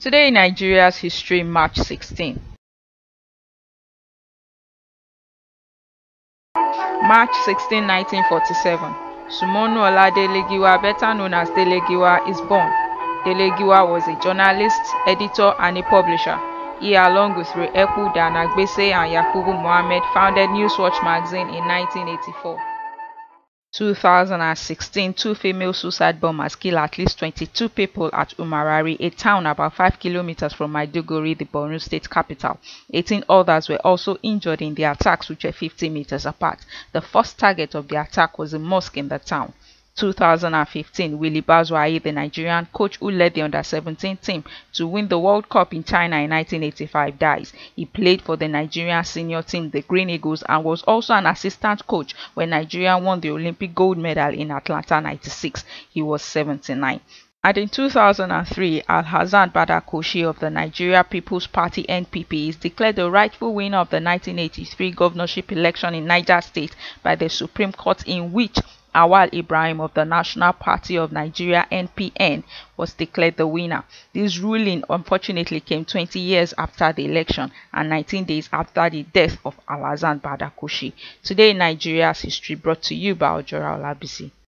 Today in Nigeria's history, March 16. March 16, 1947. Sumonu Oladele better known as Dele is born. Dele was a journalist, editor, and a publisher. He, along with Ray Eku, Danagbese, and Yakubu Mohammed, founded Newswatch magazine in 1984. 2016, two female suicide bombers killed at least 22 people at Umarari, a town about 5 kilometers from Maiduguri, the Borno state capital. 18 others were also injured in the attacks, which were 50 meters apart. The first target of the attack was a mosque in the town. 2015, Willy Bazuaye, the Nigerian coach who led the under-17 team to win the World Cup in China in 1985, dies. He played for the Nigerian senior team, the Green Eagles, and was also an assistant coach when Nigeria won the Olympic gold medal in Atlanta 96. He was 79. And in 2003, Al-Hassan Badakoshi of the Nigeria People's Party NPP is declared the rightful winner of the 1983 governorship election in Niger State by the Supreme Court in which Awwal Ibrahim of the National Party of Nigeria NPN was declared the winner. This ruling unfortunately came 20 years after the election and 19 days after the death of Alhassan Badakoshi. Today in Nigeria's history brought to you by Ojora Olabisi.